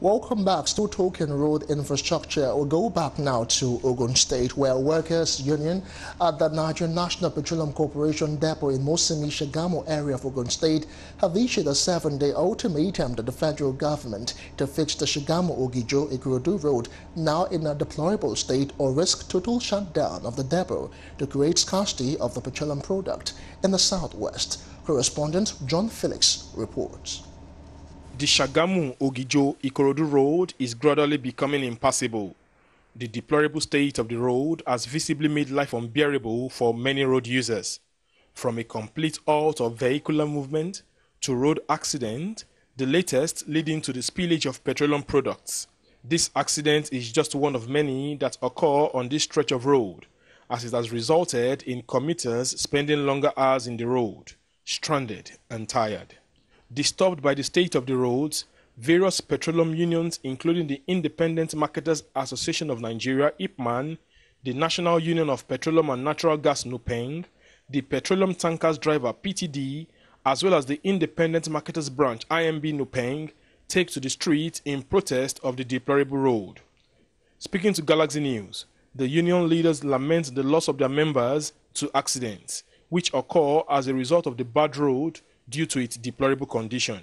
Welcome back. Still talking road infrastructure. We'll go back now to Ogun State, where workers' union at the Nigerian National Petroleum Corporation depot in Mosimi Shagamu area of Ogun State have issued a seven-day ultimatum to the federal government to fix the Shagamu Ogijo Ikorodu road, now in a deplorable state, or risk total shutdown of the depot to create scarcity of the petroleum product in the southwest. Correspondent John Felix reports. The Shagamu Ogijo Ikorodu road is gradually becoming impassable. The deplorable state of the road has visibly made life unbearable for many road users. From a complete halt of vehicular movement to road accident, the latest leading to the spillage of petroleum products. This accident is just one of many that occur on this stretch of road, as it has resulted in commuters spending longer hours in the road, stranded and tired. Disturbed by the state of the roads, various petroleum unions, including the Independent Marketers Association of Nigeria, IPMAN, the National Union of Petroleum and Natural Gas, NUPENG, the Petroleum Tankers Driver, PTD, as well as the Independent Marketers Branch, IMB NUPENG, take to the street in protest of the deplorable road. Speaking to Galaxy News, the union leaders lament the loss of their members to accidents, which occur as a result of the bad road due to its deplorable condition?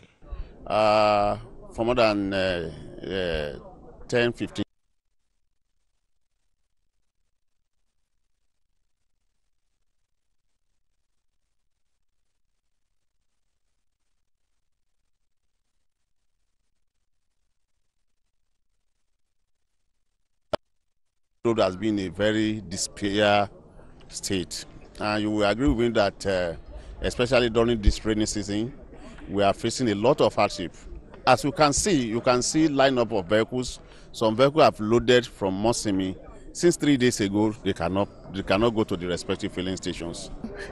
Uh, for more than uh, uh, 10, 15 road has been a very despair state. And you will agree with me that uh, especially during this rainy season, we are facing a lot of hardship. As you can see, you can see lineup of vehicles. Some vehicles have loaded from Mosimi. Since three days ago, they cannot they cannot go to the respective filling stations.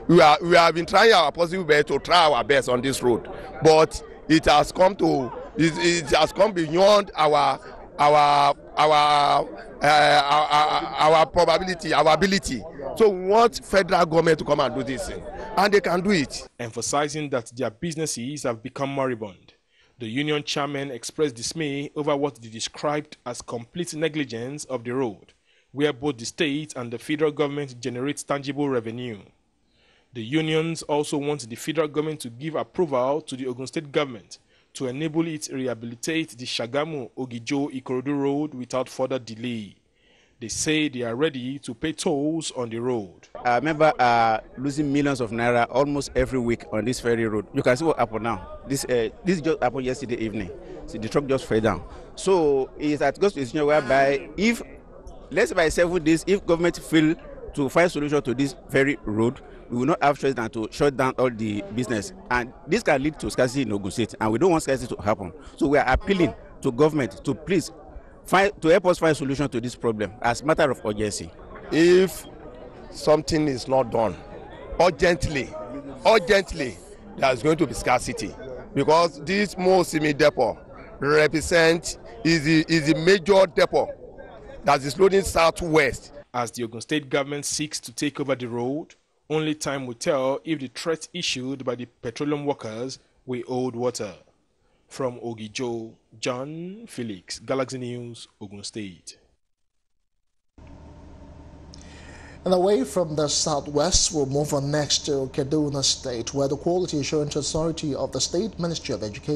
We are we have been trying our possible best to try our best on this road, but it has come to it, it has come beyond our our our, uh, our our probability, our ability. So we want federal government to come and do this thing and they can do it. Emphasizing that their businesses have become moribund, the union chairman expressed dismay over what they described as complete negligence of the road, where both the state and the federal government generate tangible revenue. The unions also want the federal government to give approval to the Ogun State government to enable it rehabilitate the Shagamu Ogijo Ikorodu road without further delay. They say they are ready to pay tolls on the road. I remember uh, losing millions of naira almost every week on this ferry road. You can see what happened now. This uh, this just happened yesterday evening. See, the truck just fell down. So it's at a situation whereby if let's say by seven days, if government fail to find solution to this very road, we will not have choice than to shut down all the business. And this can lead to scarcity in Ogun State, and we don't want scarcity to happen. So we are appealing to government to please find to help us find solution to this problem as matter of urgency. If something is not done urgently, urgently, there is going to be scarcity because this Mosimi depot represent is the is the major depot that is loading southwest. As the Ogun State government seeks to take over the road, only time will tell if the threat issued by the petroleum workers will hold water. From Ogijo, John Felix, Galaxy News, Ogun State. And away from the southwest, we'll move on next to Kaduna State, where the Quality Assurance Authority of the State Ministry of Education